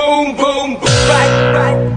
boom, boom, boom. Right, right, right.